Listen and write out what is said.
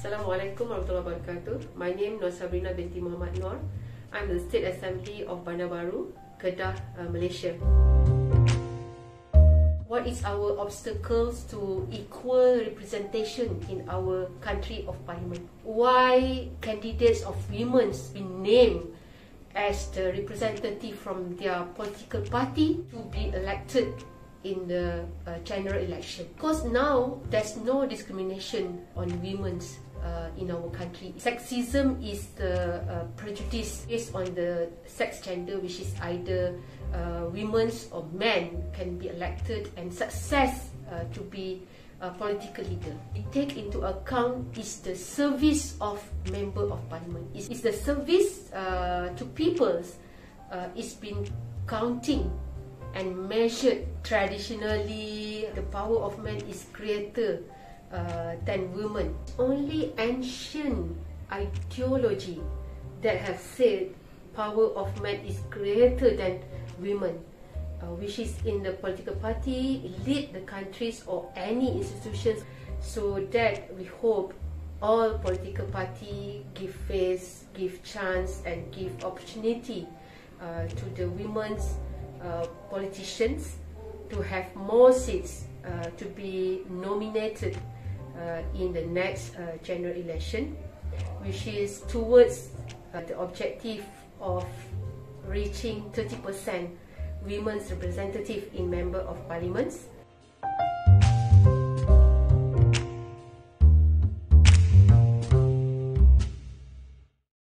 Assalamualaikum warahmatullahi wabarakatuh. My name Nur Sabrina binti Muhammad Nur. I'm the State Assembly of Bandar Baru, Kedah, uh, Malaysia. What is our obstacles to equal representation in our country of parliament? Why candidates of women been named as the representative from their political party to be elected in the uh, general election. Because now there's no discrimination on women's uh, in our country. Sexism is the uh, prejudice based on the sex gender, which is either uh, women's or men can be elected and success uh, to be a political leader. It take into account is the service of member of parliament. Is is the service uh, to peoples. Uh, it's been counting and measured traditionally. The power of man is greater uh, than women. Only ancient ideology that have said power of men is greater than women uh, which is in the political party, lead the countries or any institutions so that we hope all political party give face, give chance and give opportunity uh, to the women's uh, politicians to have more seats uh, to be nominated uh, in the next uh, general election which is towards uh, the objective of reaching 30% women's representative in member of parliaments